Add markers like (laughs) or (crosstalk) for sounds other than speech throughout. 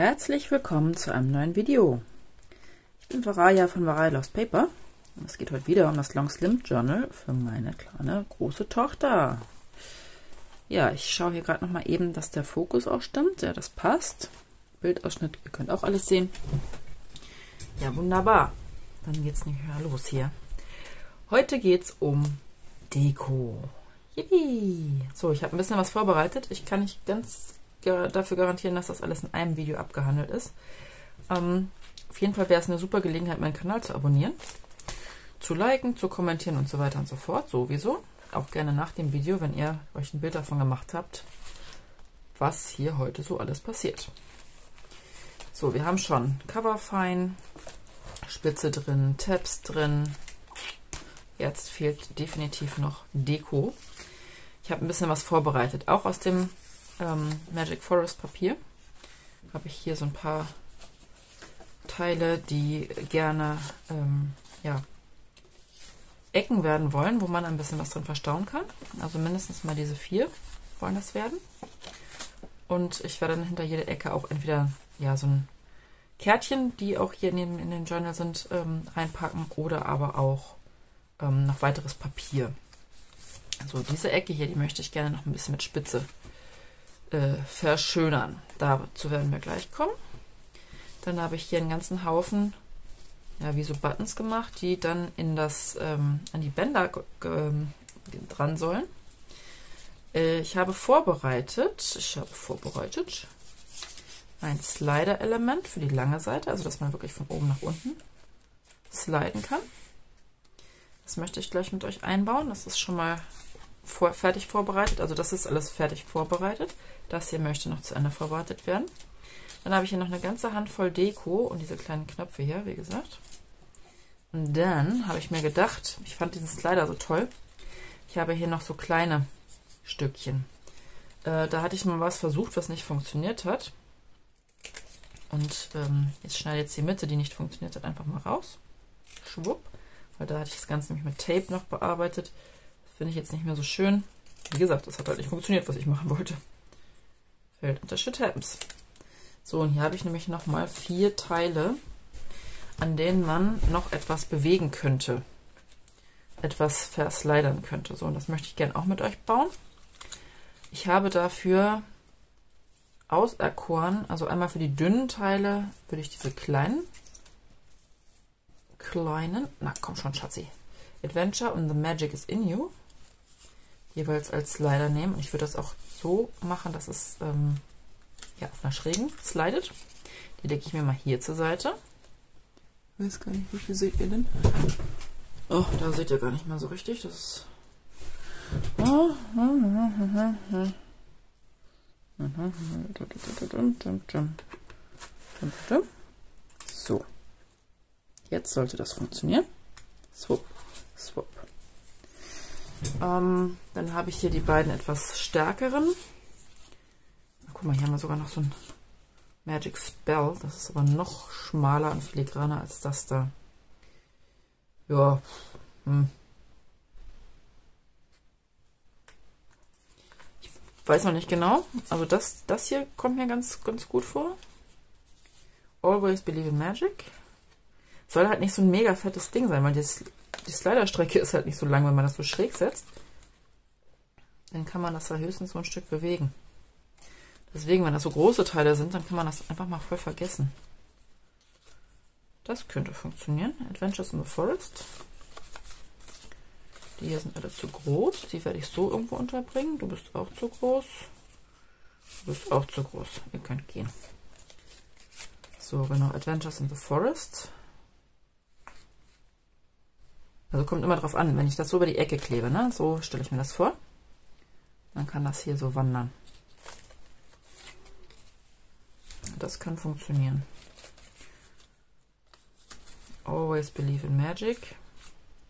Herzlich willkommen zu einem neuen Video. Ich bin Varaya von Varaya Lost Paper und es geht heute wieder um das Long Slim Journal für meine kleine große Tochter. Ja, ich schaue hier gerade noch mal eben, dass der Fokus auch stimmt. Ja, das passt. Bildausschnitt, ihr könnt auch alles sehen. Ja, wunderbar. Dann geht es nicht mehr los hier. Heute geht es um Deko. Yippie. So, ich habe ein bisschen was vorbereitet. Ich kann nicht ganz dafür garantieren, dass das alles in einem Video abgehandelt ist. Ähm, auf jeden Fall wäre es eine super Gelegenheit, meinen Kanal zu abonnieren, zu liken, zu kommentieren und so weiter und so fort. Sowieso. Auch gerne nach dem Video, wenn ihr euch ein Bild davon gemacht habt, was hier heute so alles passiert. So, wir haben schon Coverfine, Spitze drin, Tabs drin. Jetzt fehlt definitiv noch Deko. Ich habe ein bisschen was vorbereitet, auch aus dem ähm, Magic Forest Papier. Habe ich hier so ein paar Teile, die gerne ähm, ja, Ecken werden wollen, wo man ein bisschen was drin verstauen kann. Also mindestens mal diese vier wollen das werden. Und ich werde dann hinter jeder Ecke auch entweder ja so ein Kärtchen, die auch hier dem, in dem Journal sind, ähm, reinpacken oder aber auch ähm, noch weiteres Papier. So, diese Ecke hier, die möchte ich gerne noch ein bisschen mit Spitze äh, verschönern. Dazu werden wir gleich kommen. Dann habe ich hier einen ganzen Haufen, ja, wie so Buttons gemacht, die dann in das, ähm, an die Bänder ähm, dran sollen. Äh, ich habe vorbereitet, ich habe vorbereitet ein Slider-Element für die lange Seite, also dass man wirklich von oben nach unten sliden kann. Das möchte ich gleich mit euch einbauen. Das ist schon mal vor, fertig vorbereitet. Also das ist alles fertig vorbereitet. Das hier möchte noch zu Ende vorbereitet werden. Dann habe ich hier noch eine ganze Handvoll Deko und diese kleinen Knöpfe hier, wie gesagt. Und dann habe ich mir gedacht, ich fand diesen Slider so toll. Ich habe hier noch so kleine Stückchen. Äh, da hatte ich mal was versucht, was nicht funktioniert hat. Und ähm, jetzt schneide ich jetzt die Mitte, die nicht funktioniert hat, einfach mal raus. Schwupp. Weil da hatte ich das Ganze nämlich mit Tape noch bearbeitet. Finde ich jetzt nicht mehr so schön. Wie gesagt, das hat halt nicht funktioniert, was ich machen wollte. Fällt unter Shit. So, und hier habe ich nämlich nochmal vier Teile, an denen man noch etwas bewegen könnte. Etwas verslidern könnte. So, und das möchte ich gerne auch mit euch bauen. Ich habe dafür auserkoren, also einmal für die dünnen Teile würde ich diese kleinen, kleinen, na komm schon Schatzi, Adventure und The Magic is in You jeweils als Slider nehmen. Und ich würde das auch so machen, dass es ähm, ja, auf einer schrägen slidet. Die lege ich mir mal hier zur Seite. Ich weiß gar nicht, wie viel seht ihr denn? Oh, da seht ihr gar nicht mal so richtig. Das ist... So. Jetzt sollte das funktionieren. Swap, swap. Ähm, dann habe ich hier die beiden etwas stärkeren. Guck mal, hier haben wir sogar noch so ein Magic Spell. Das ist aber noch schmaler und filigraner als das da. Ja. Hm. Ich weiß noch nicht genau. Also das, das hier kommt mir ganz, ganz gut vor. Always Believe in Magic. Soll halt nicht so ein mega fettes Ding sein, weil das die Sliderstrecke ist halt nicht so lang, wenn man das so schräg setzt. Dann kann man das da höchstens so ein Stück bewegen. Deswegen, wenn das so große Teile sind, dann kann man das einfach mal voll vergessen. Das könnte funktionieren. Adventures in the Forest. Die hier sind alle zu groß. Die werde ich so irgendwo unterbringen. Du bist auch zu groß. Du bist auch zu groß. Ihr könnt gehen. So, genau. Adventures in the Forest. Also kommt immer drauf an, wenn ich das so über die Ecke klebe, ne? so stelle ich mir das vor, dann kann das hier so wandern. Das kann funktionieren. Always believe in magic.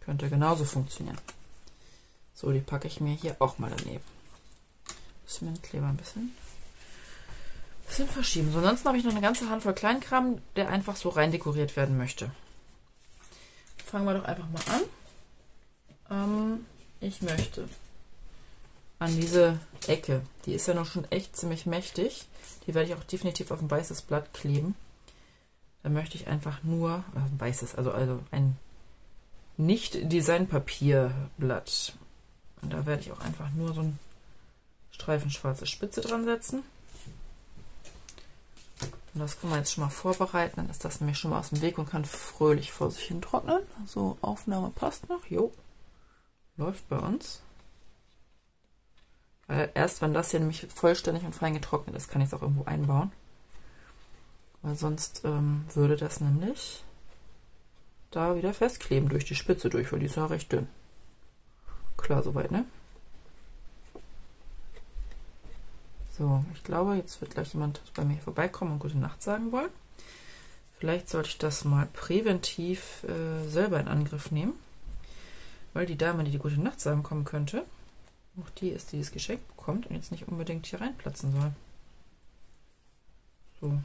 Könnte genauso funktionieren. So, die packe ich mir hier auch mal daneben. Müssen wir den Kleber ein bisschen, bisschen verschieben. So, ansonsten habe ich noch eine ganze Handvoll Kleinkram, der einfach so rein dekoriert werden möchte fangen wir doch einfach mal an. Ähm, ich möchte an diese Ecke. Die ist ja noch schon echt ziemlich mächtig. Die werde ich auch definitiv auf ein weißes Blatt kleben. Da möchte ich einfach nur, äh, ein weißes, also, also ein nicht Designpapierblatt. Und da werde ich auch einfach nur so ein Streifen schwarze Spitze dran setzen. Und das können wir jetzt schon mal vorbereiten. Dann ist das nämlich schon mal aus dem Weg und kann fröhlich vor sich hin trocknen. So, Aufnahme passt noch. Jo, läuft bei uns. Weil erst wenn das hier nämlich vollständig und fein getrocknet ist, kann ich es auch irgendwo einbauen. Weil sonst ähm, würde das nämlich da wieder festkleben durch die Spitze durch, weil die ist ja recht dünn. Klar, soweit, ne? So, ich glaube, jetzt wird gleich jemand bei mir vorbeikommen und gute Nacht sagen wollen. Vielleicht sollte ich das mal präventiv äh, selber in Angriff nehmen, weil die Dame, die die gute Nacht sagen kommen könnte, auch die ist, die das Geschenk bekommt und jetzt nicht unbedingt hier reinplatzen soll. So.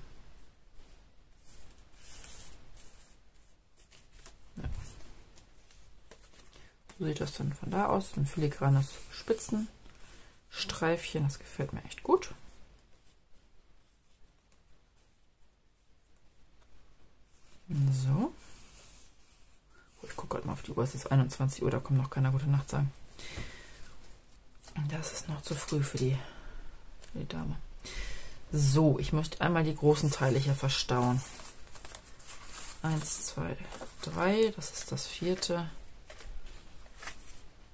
So sieht das dann von da aus. Ein filigranes Spitzenstreifchen. Das gefällt mir echt gut. So. Ich gucke gerade mal auf die Uhr. Es ist 21 Uhr, da kommt noch keiner gute Nacht sagen. Das ist noch zu früh für die, für die Dame. So, ich möchte einmal die großen Teile hier verstauen. Eins, zwei, drei. Das ist das vierte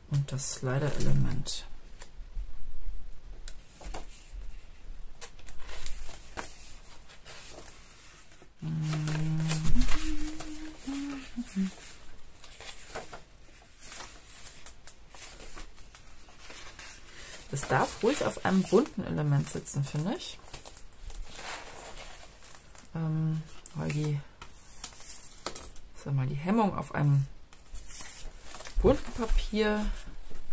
und das Slider-Element. Es darf ruhig auf einem bunten Element sitzen, finde ich. Ähm, die, sag mal, die Hemmung auf einem bunten Papier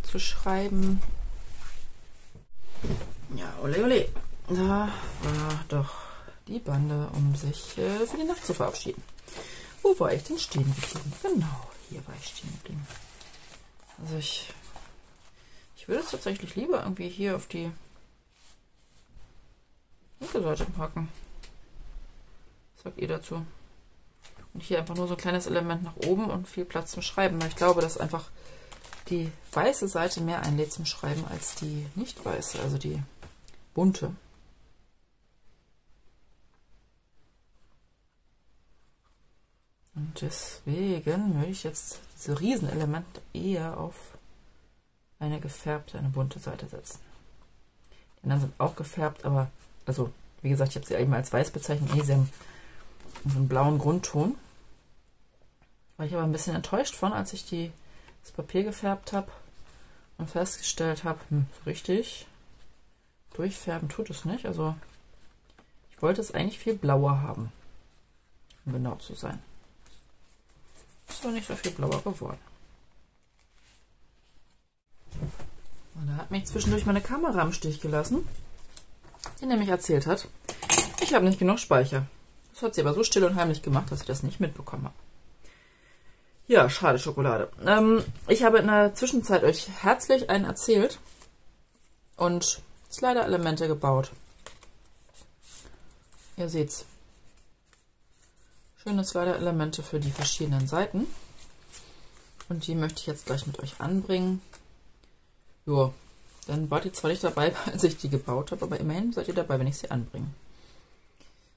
zu schreiben. Ja, ole ole. Da war doch die Bande, um sich äh, für die Nacht zu verabschieden. Wo war ich denn stehen geblieben? Genau, hier war ich stehen geblieben. Also ich, ich würde es tatsächlich lieber irgendwie hier auf die linke Seite packen. Was sagt ihr dazu? Und hier einfach nur so ein kleines Element nach oben und viel Platz zum Schreiben. Weil ich glaube, dass einfach die weiße Seite mehr einlädt zum Schreiben als die nicht weiße, also die bunte. Und deswegen würde ich jetzt diese Riesenelemente eher auf eine gefärbte, eine bunte Seite setzen. Die anderen sind auch gefärbt, aber, also, wie gesagt, ich habe sie eben als weiß bezeichnet. Nee, sie haben so einen blauen Grundton. War ich aber ein bisschen enttäuscht von, als ich die, das Papier gefärbt habe und festgestellt habe, hm, richtig durchfärben tut es nicht. Also ich wollte es eigentlich viel blauer haben, um genau zu sein. Ist doch nicht so viel blauer geworden. Und da hat mich zwischendurch meine Kamera im Stich gelassen, die nämlich erzählt hat, ich habe nicht genug Speicher. Das hat sie aber so still und heimlich gemacht, dass ich das nicht mitbekommen habe. Ja, schade Schokolade. Ähm, ich habe in der Zwischenzeit euch herzlich einen erzählt und Slider-Elemente gebaut. Ihr seht's. Schöne Slider-Elemente für die verschiedenen Seiten. Und die möchte ich jetzt gleich mit euch anbringen. Jo, dann wart ihr zwar nicht dabei, (laughs) als ich die gebaut habe, aber immerhin seid ihr dabei, wenn ich sie anbringe.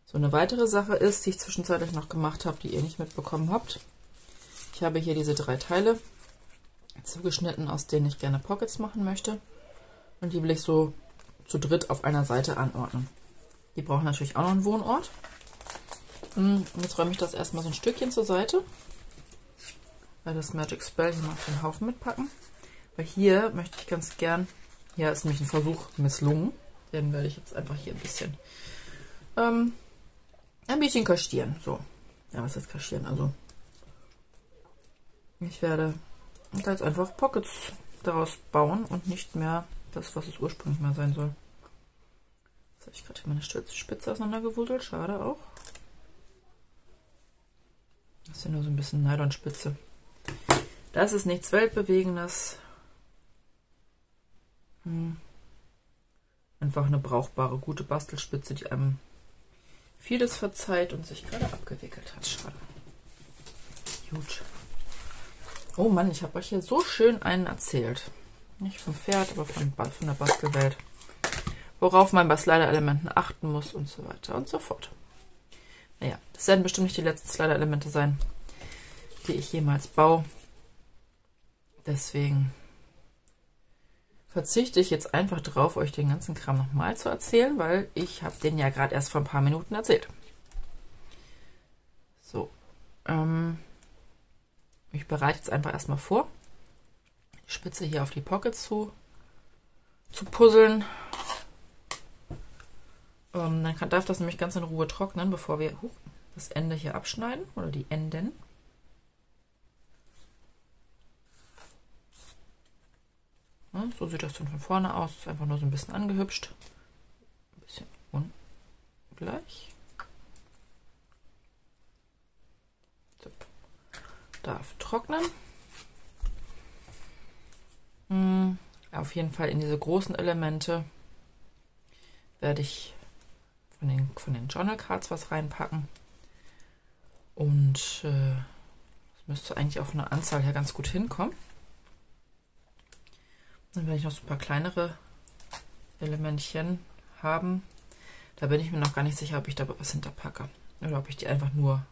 So, eine weitere Sache ist, die ich zwischenzeitlich noch gemacht habe, die ihr nicht mitbekommen habt. Ich habe hier diese drei Teile zugeschnitten, aus denen ich gerne Pockets machen möchte. Und die will ich so zu dritt auf einer Seite anordnen. Die brauchen natürlich auch noch einen Wohnort. Und hm, jetzt räume ich das erstmal so ein Stückchen zur Seite. Weil das Magic Spell hier mal auf den Haufen mitpacken. Weil hier möchte ich ganz gern, hier ist nämlich ein Versuch misslungen. Den werde ich jetzt einfach hier ein bisschen ähm, ein bisschen kaschieren. So. Ja, was ist kaschieren? Also, ich werde jetzt einfach Pockets daraus bauen und nicht mehr das, was es ursprünglich mal sein soll. Jetzt habe ich gerade meine Spitze auseinandergewuselt. Schade auch. Das ist ja nur so ein bisschen Nylonspitze. Das ist nichts Weltbewegendes. Hm. Einfach eine brauchbare, gute Bastelspitze, die einem vieles verzeiht und sich gerade abgewickelt hat. Schade. Gut. Oh Mann, ich habe euch hier so schön einen erzählt. Nicht vom Pferd, aber von, von der Bastelwelt. Worauf man bei Slider-Elementen achten muss und so weiter und so fort. Naja, das werden bestimmt nicht die letzten Slider-Elemente sein, die ich jemals baue. Deswegen verzichte ich jetzt einfach drauf, euch den ganzen Kram nochmal zu erzählen, weil ich habe den ja gerade erst vor ein paar Minuten erzählt. So, ähm, ich bereite jetzt einfach erstmal vor, die Spitze hier auf die Pockets zu, zu puzzeln. Ähm, dann kann, darf das nämlich ganz in Ruhe trocknen, bevor wir uh, das Ende hier abschneiden oder die Enden. So sieht das dann von vorne aus. Ist einfach nur so ein bisschen angehübscht. Ein bisschen ungleich. So. Darf trocknen. Hm, auf jeden Fall in diese großen Elemente werde ich von den, von den Journal Cards was reinpacken. Und äh, das müsste eigentlich auch von der Anzahl her ganz gut hinkommen. Dann werde ich noch so ein paar kleinere Elementchen haben. Da bin ich mir noch gar nicht sicher, ob ich da was hinterpacke. Oder ob ich die einfach nur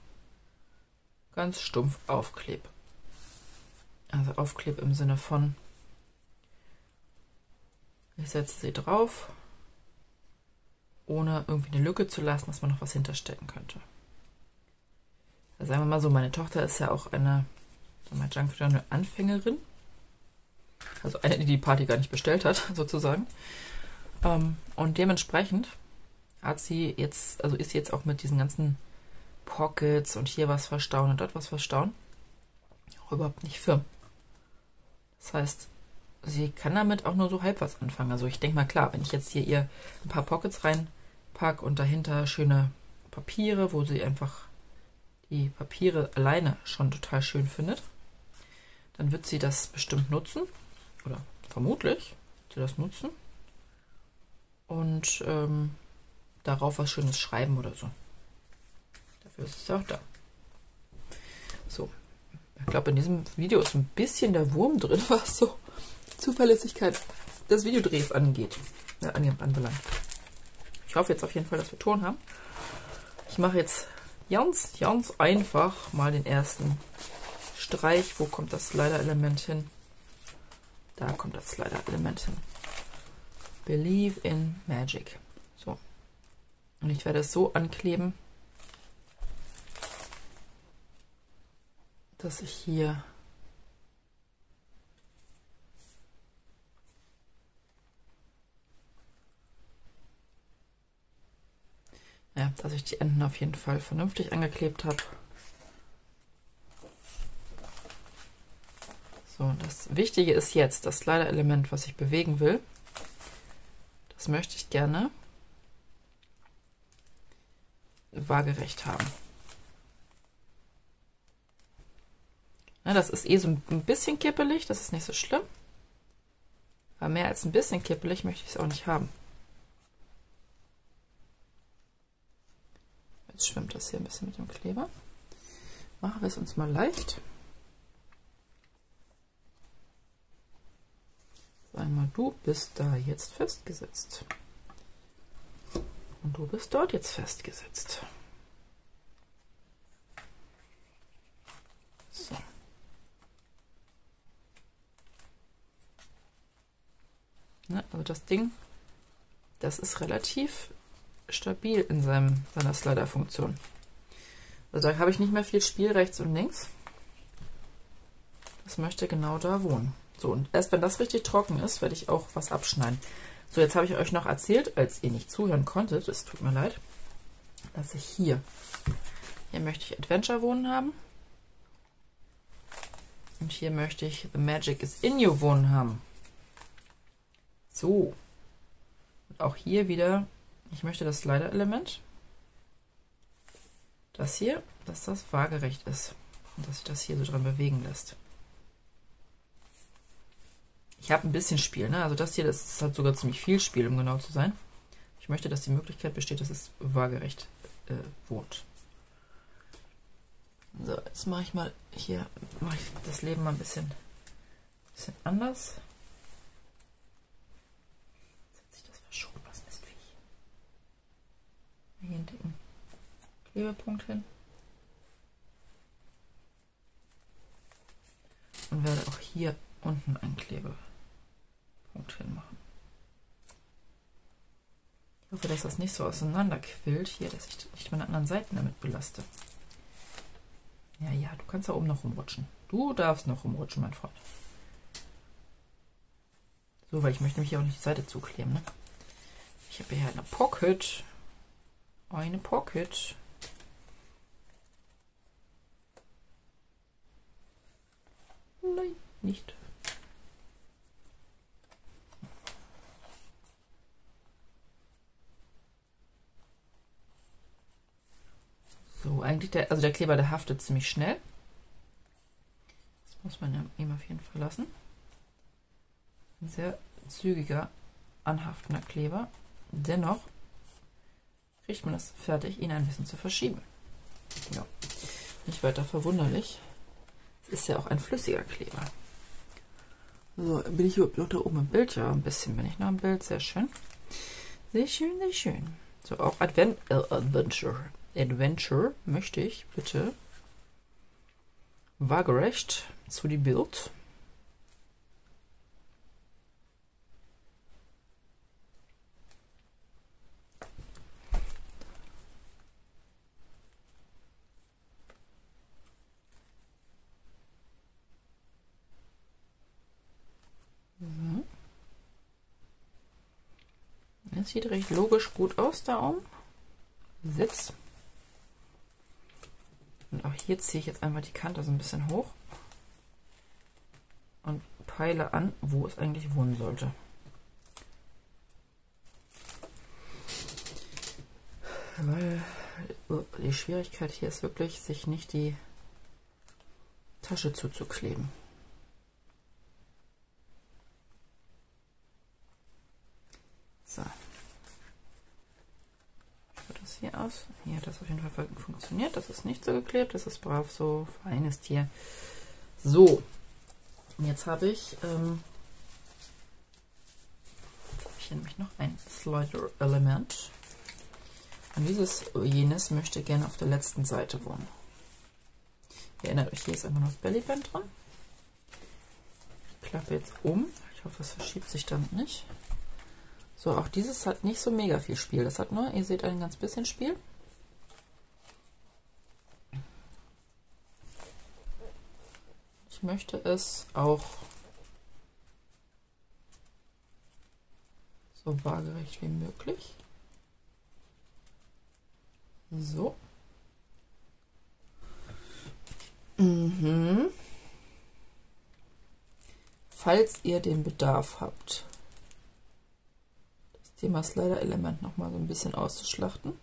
ganz stumpf aufklebe. Also aufklebe im Sinne von, ich setze sie drauf, ohne irgendwie eine Lücke zu lassen, dass man noch was hinterstecken könnte. Also sagen wir mal so, meine Tochter ist ja auch eine, so mein Junk eine Anfängerin. Also eine, die die Party gar nicht bestellt hat, (laughs) sozusagen. Ähm, und dementsprechend hat sie jetzt, also ist sie jetzt auch mit diesen ganzen Pockets und hier was verstauen und dort was verstauen auch überhaupt nicht firm. Das heißt, sie kann damit auch nur so halb was anfangen. Also ich denke mal, klar, wenn ich jetzt hier ihr ein paar Pockets reinpacke und dahinter schöne Papiere, wo sie einfach die Papiere alleine schon total schön findet, dann wird sie das bestimmt nutzen oder vermutlich sie das nutzen und ähm, darauf was Schönes schreiben oder so. Dafür ist es auch da. So, ich glaube, in diesem Video ist ein bisschen der Wurm drin, (laughs) was so Zuverlässigkeit des Videodrehs angeht, ja, anbelangt. Ich hoffe jetzt auf jeden Fall, dass wir Ton haben. Ich mache jetzt ganz, ganz einfach mal den ersten Streich. Wo kommt das Slider-Element hin? Da kommt das Slider-Element hin. Believe in Magic. So. Und ich werde es so ankleben, dass ich hier ja, dass ich die Enden auf jeden Fall vernünftig angeklebt habe. So, das Wichtige ist jetzt, das Slider-Element, was ich bewegen will, das möchte ich gerne waagerecht haben. Ja, das ist eh so ein bisschen kippelig, das ist nicht so schlimm. Aber mehr als ein bisschen kippelig möchte ich es auch nicht haben. Jetzt schwimmt das hier ein bisschen mit dem Kleber. Machen wir es uns mal leicht. Einmal du bist da jetzt festgesetzt. Und du bist dort jetzt festgesetzt. So. Ne, also das Ding, das ist relativ stabil in seinem, seiner Slider-Funktion. Also da habe ich nicht mehr viel Spiel rechts und links. Das möchte genau da wohnen. So, und erst wenn das richtig trocken ist, werde ich auch was abschneiden. So, jetzt habe ich euch noch erzählt, als ihr nicht zuhören konntet, es tut mir leid, dass ich hier, hier möchte ich Adventure wohnen haben. Und hier möchte ich The Magic is in You wohnen haben. So. Und auch hier wieder, ich möchte das Slider-Element. Das hier, dass das waagerecht ist. Und dass sich das hier so dran bewegen lässt. Ich habe ein bisschen Spiel, ne? Also das hier, das ist halt sogar ziemlich viel Spiel, um genau zu sein. Ich möchte, dass die Möglichkeit besteht, dass es waagerecht äh, wohnt. So, jetzt mache ich mal hier, mache ich das Leben mal ein bisschen, bisschen anders. Jetzt hat sich das verschoben, was Mistviech. Hier einen dicken Klebepunkt hin. Und werde auch hier unten einen Klebepunkt hinmachen. Ich hoffe, dass das nicht so auseinanderquillt hier, dass ich nicht meine anderen Seiten damit belaste. Ja, ja, du kannst da oben noch rumrutschen. Du darfst noch rumrutschen, mein Freund. So, weil ich möchte mich hier auch nicht die Seite zukleben, ne? Ich habe hier eine Pocket. Eine Pocket. Nein, nicht. So, eigentlich der, also der Kleber, der haftet ziemlich schnell. Das muss man ihm auf jeden Fall lassen. Ein sehr zügiger, anhaftender Kleber. Dennoch kriegt man das fertig, ihn ein bisschen zu verschieben. Ja, nicht weiter verwunderlich. Es ist ja auch ein flüssiger Kleber. So, bin ich überhaupt noch da oben im Bild? Ja, ein bisschen bin ich noch im Bild. Sehr schön. Sehr schön, sehr schön. So, auch Advent äh, Adventure. Adventure möchte ich bitte waagerecht zu die Bild. Das sieht recht logisch gut aus da oben. Sitz. Und auch hier ziehe ich jetzt einmal die Kante so ein bisschen hoch und peile an, wo es eigentlich wohnen sollte. Weil die Schwierigkeit hier ist wirklich, sich nicht die Tasche zuzukleben. So hier aus. Hier hat das auf jeden Fall funktioniert. Das ist nicht so geklebt. Das ist brav so feines Tier. So, jetzt habe ich, ähm, ich hier nämlich noch ein Slider-Element. Und dieses jenes möchte gerne auf der letzten Seite wohnen. Ihr erinnert euch, hier ist einfach noch das Bellyband drin. Ich klappe jetzt um. Ich hoffe, es verschiebt sich damit nicht. So, auch dieses hat nicht so mega viel Spiel. Das hat nur, ihr seht, ein ganz bisschen Spiel. Ich möchte es auch so waagerecht wie möglich. So. Mhm. Falls ihr den Bedarf habt, Thema Slider-Element noch mal so ein bisschen auszuschlachten.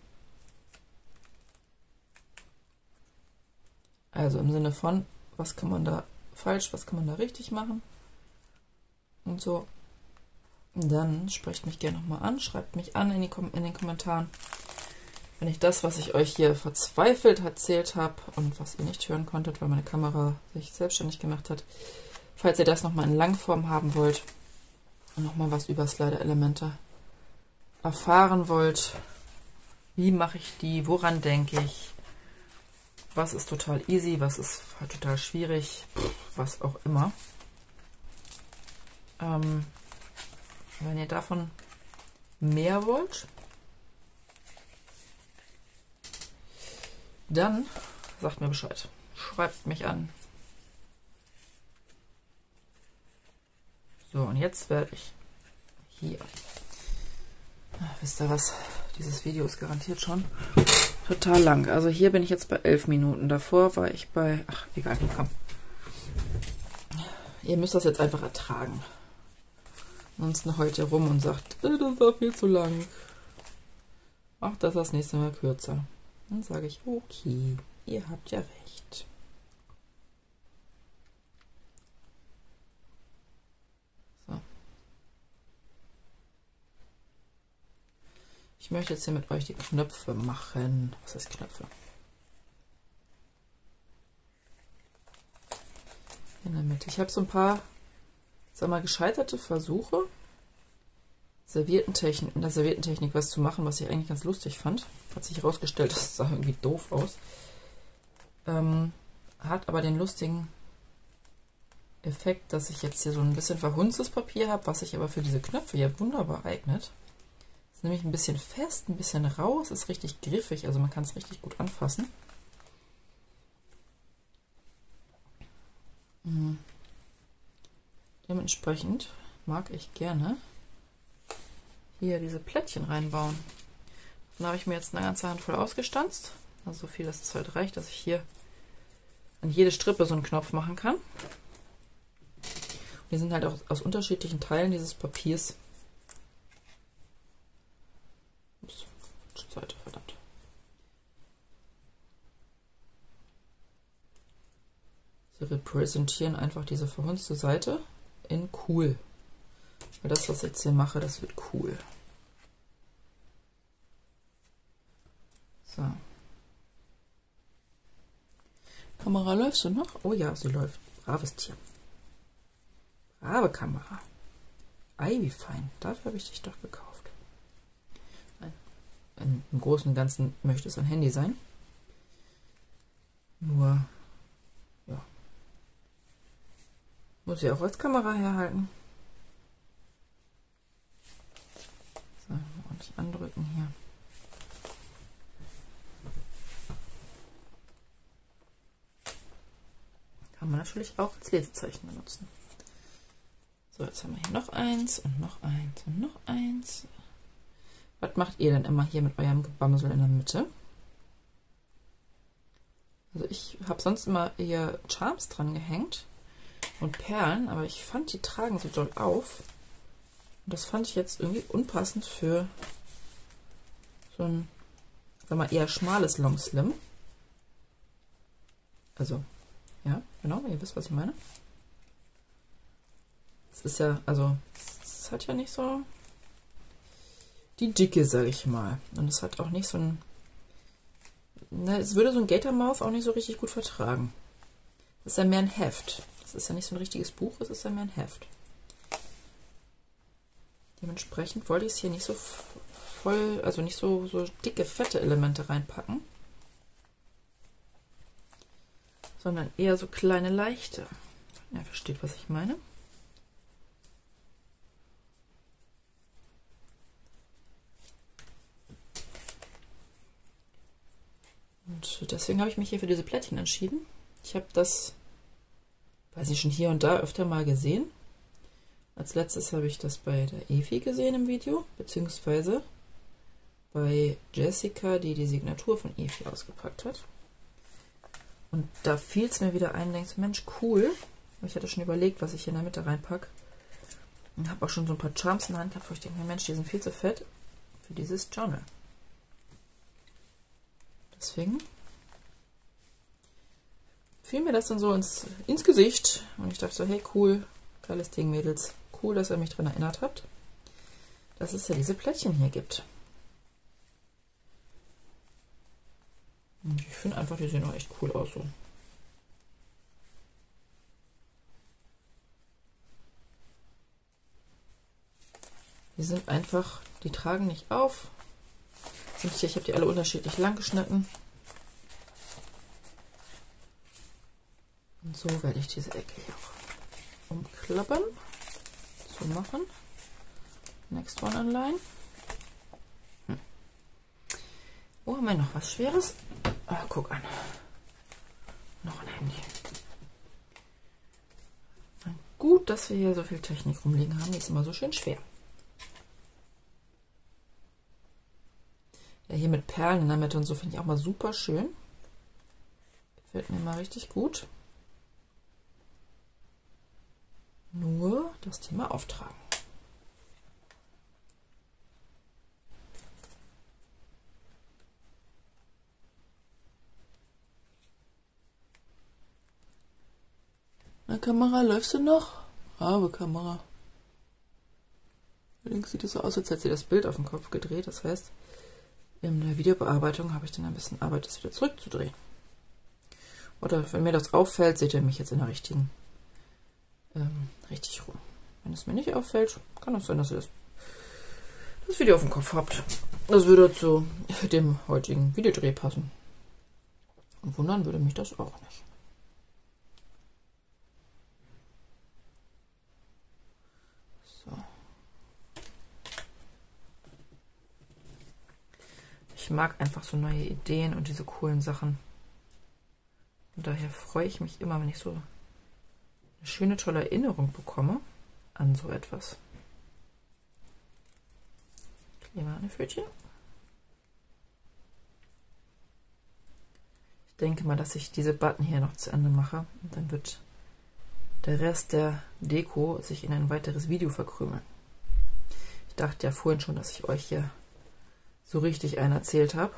Also im Sinne von, was kann man da falsch, was kann man da richtig machen und so. Dann sprecht mich gerne nochmal an, schreibt mich an in, in den Kommentaren, wenn ich das, was ich euch hier verzweifelt erzählt habe und was ihr nicht hören konntet, weil meine Kamera sich selbstständig gemacht hat, falls ihr das nochmal in Langform haben wollt und nochmal was über Slider-Elemente erfahren wollt, wie mache ich die, woran denke ich, was ist total easy, was ist halt total schwierig, was auch immer. Ähm, wenn ihr davon mehr wollt, dann sagt mir Bescheid. Schreibt mich an. So, und jetzt werde ich hier Wisst ihr was? Dieses Video ist garantiert schon total lang. Also hier bin ich jetzt bei 11 Minuten. Davor war ich bei... Ach, egal, komm. Ihr müsst das jetzt einfach ertragen. Ansonsten heult ihr rum und sagt, äh, das war viel zu lang. Macht das das nächste Mal kürzer. Dann sage ich, okay, ihr habt ja recht. So. Ich möchte jetzt hier mit euch die Knöpfe machen. Was heißt Knöpfe? In der Mitte. Ich habe so ein paar, sag mal, gescheiterte Versuche, Serviertentechnik, in der Serviertentechnik was zu machen, was ich eigentlich ganz lustig fand. Hat sich herausgestellt, (laughs) das sah irgendwie doof aus. Ähm, hat aber den lustigen Effekt, dass ich jetzt hier so ein bisschen verhunztes Papier habe, was sich aber für diese Knöpfe hier wunderbar eignet. Ist nämlich ein bisschen fest, ein bisschen rau, es ist richtig griffig, also man kann es richtig gut anfassen. Mhm. Dementsprechend mag ich gerne hier diese Plättchen reinbauen. Dann habe ich mir jetzt eine ganze Handvoll ausgestanzt. Also so viel, dass es halt reicht, dass ich hier an jede Strippe so einen Knopf machen kann. Und die sind halt auch aus unterschiedlichen Teilen dieses Papiers Seite, verdammt. Sie repräsentieren einfach diese verhunzte Seite in cool. Weil das, was ich jetzt hier mache, das wird cool. So. Kamera läuft du noch? Oh ja, sie läuft. Braves Tier. Brave Kamera. Ei, wie fein. Dafür habe ich dich doch gekauft im Großen und Ganzen möchte es ein Handy sein. Nur, ja, muss ich auch als Kamera herhalten. So, ordentlich andrücken hier. Kann man natürlich auch als Lesezeichen benutzen. So, jetzt haben wir hier noch eins und noch eins und noch eins. Was macht ihr denn immer hier mit eurem Gebamsel in der Mitte? Also ich habe sonst immer eher Charms dran gehängt und Perlen, aber ich fand, die tragen so doll auf. Und das fand ich jetzt irgendwie unpassend für so ein, sag mal, eher schmales Long Slim. Also, ja, genau, ihr wisst, was ich meine. Es ist ja, also, es hat ja nicht so die Dicke, sag ich mal. Und es hat auch nicht so ein... Na, es würde so ein Gatormouth auch nicht so richtig gut vertragen. Das ist ja mehr ein Heft. Das ist ja nicht so ein richtiges Buch, es ist ja mehr ein Heft. Dementsprechend wollte ich es hier nicht so voll, also nicht so, so dicke, fette Elemente reinpacken. Sondern eher so kleine, leichte. Ja, versteht, was ich meine. Und deswegen habe ich mich hier für diese Plättchen entschieden. Ich habe das, weiß ich schon hier und da öfter mal gesehen. Als letztes habe ich das bei der Evi gesehen im Video, beziehungsweise bei Jessica, die die Signatur von Evi ausgepackt hat. Und da fiel es mir wieder ein, denkst Mensch, cool. Ich hatte schon überlegt, was ich hier in der Mitte reinpacke. Und habe auch schon so ein paar Charms in der Hand gehabt, wo ich denke, Mensch, die sind viel zu fett für dieses Journal. Deswegen fiel mir das dann so ins, ins Gesicht und ich dachte so, hey cool, geiles Ding, Mädels. Cool, dass ihr mich daran erinnert habt, dass es ja diese Plättchen hier gibt. Und ich finde einfach, die sehen auch echt cool aus so. Die sind einfach, die tragen nicht auf, ich habe die alle unterschiedlich lang geschnitten. So werde ich diese Ecke hier auch umklappen. So machen. Next one in line. Hm. Oh, haben wir noch was Schweres? Ah, guck an. Noch ein Handy. Gut, dass wir hier so viel Technik rumliegen haben. Die ist immer so schön schwer. Ja, hier mit Perlen in der Mitte und so finde ich auch mal super schön. Gefällt mir mal richtig gut. Nur das Thema Auftragen. Na Kamera, läufst du noch? Brave Kamera. Links sieht es so aus, als hätte sie das Bild auf den Kopf gedreht. Das heißt, in der Videobearbeitung habe ich dann ein bisschen Arbeit, das wieder zurückzudrehen. Oder wenn mir das auffällt, seht ihr mich jetzt in der richtigen, ähm, richtig rum. Wenn es mir nicht auffällt, kann es sein, dass ihr das, das Video auf dem Kopf habt. Das würde zu dem heutigen Videodreh passen. Und wundern würde mich das auch nicht. Ich mag einfach so neue Ideen und diese coolen Sachen. Und daher freue ich mich immer, wenn ich so eine schöne, tolle Erinnerung bekomme an so etwas. Kleine Pfötchen. Ich denke mal, dass ich diese Button hier noch zu Ende mache. Und dann wird der Rest der Deko sich in ein weiteres Video verkrümeln. Ich dachte ja vorhin schon, dass ich euch hier so richtig einen erzählt habe.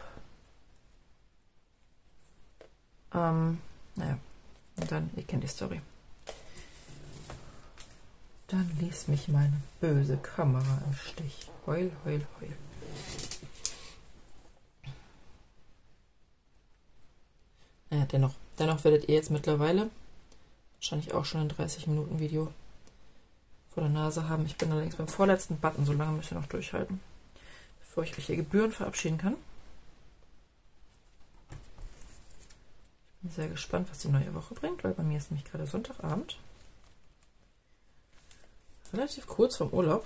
Ähm, naja, und dann, ihr kennt die Story. Dann ließ mich meine böse Kamera im Stich. Heul, heul, heul. Naja, dennoch. Dennoch werdet ihr jetzt mittlerweile wahrscheinlich auch schon ein 30 Minuten Video vor der Nase haben. Ich bin allerdings beim vorletzten Button, so lange müsst ihr noch durchhalten bevor ich euch hier Gebühren verabschieden kann. Ich bin sehr gespannt, was die neue Woche bringt, weil bei mir ist nämlich gerade Sonntagabend. Relativ kurz vom Urlaub.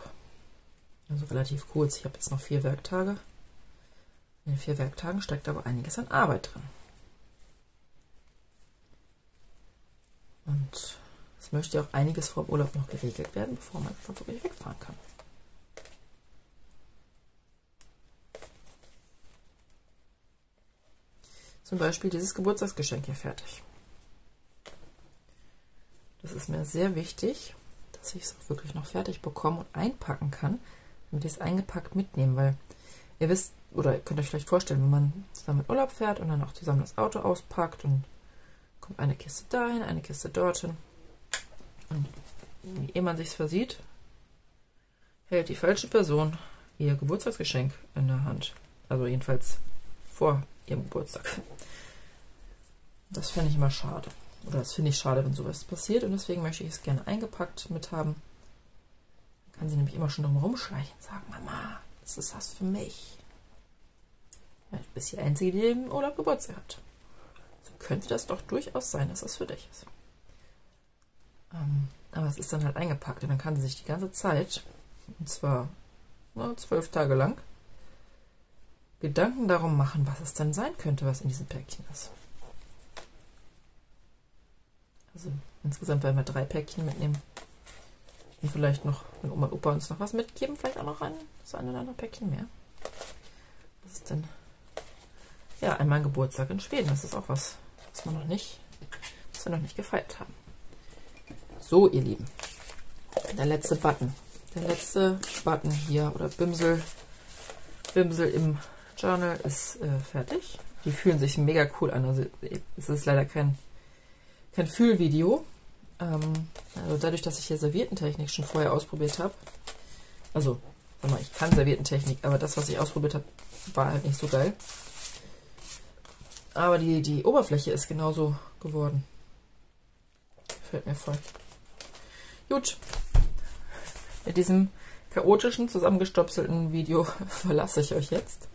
Also relativ kurz. Ich habe jetzt noch vier Werktage. In den vier Werktagen steckt aber einiges an Arbeit drin. Und es möchte auch einiges vor dem Urlaub noch geregelt werden, bevor man von wirklich wegfahren kann. zum Beispiel dieses Geburtstagsgeschenk hier fertig. Das ist mir sehr wichtig, dass ich es wirklich noch fertig bekomme und einpacken kann, damit ich es eingepackt mitnehme, weil ihr wisst, oder ihr könnt euch vielleicht vorstellen, wenn man zusammen in Urlaub fährt und dann auch zusammen das Auto auspackt und kommt eine Kiste dahin, eine Kiste dorthin und ehe man sich versieht, hält die falsche Person ihr Geburtstagsgeschenk in der Hand. Also jedenfalls vor ihrem Geburtstag. Das fände ich immer schade. Oder das finde ich schade, wenn sowas passiert. Und deswegen möchte ich es gerne eingepackt mit haben. Dann kann sie nämlich immer schon drum rumschleichen und sagen, Mama, das ist was für mich. Ja, du bist die Einzige, die im Urlaub Geburtstag hat. So könnte das doch durchaus sein, dass das für dich ist. Ähm, aber es ist dann halt eingepackt und dann kann sie sich die ganze Zeit, und zwar na, zwölf Tage lang, Gedanken darum machen, was es dann sein könnte, was in diesem Päckchen ist. Also insgesamt werden wir drei Päckchen mitnehmen. Und vielleicht noch, wenn Oma und Opa uns noch was mitgeben, vielleicht auch noch ein, so ein oder andere Päckchen mehr. Was ist denn? Ja, einmal ein Geburtstag in Schweden. Das ist auch was, was wir noch nicht, was wir noch nicht gefeiert haben. So, ihr Lieben. Der letzte Button. Der letzte Button hier oder Bimsel, Bimsel im Journal ist äh, fertig. Die fühlen sich mega cool an. Also es ist leider kein kein Fühlvideo. Ähm, also dadurch, dass ich hier Servietentechnik schon vorher ausprobiert habe. Also, sag mal, ich kann Servietentechnik, aber das, was ich ausprobiert habe, war halt nicht so geil. Aber die, die Oberfläche ist genauso geworden. Fällt mir voll. Gut. Mit diesem chaotischen, zusammengestopselten Video (laughs) verlasse ich euch jetzt.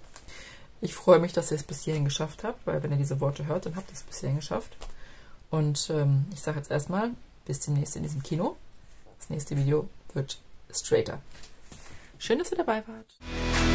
Ich freue mich, dass ihr es bis hierhin geschafft habt, weil wenn ihr diese Worte hört, dann habt ihr es bis hierhin geschafft. Und ähm, ich sage jetzt erstmal, bis demnächst in diesem Kino. Das nächste Video wird straighter. Schön, dass ihr dabei wart.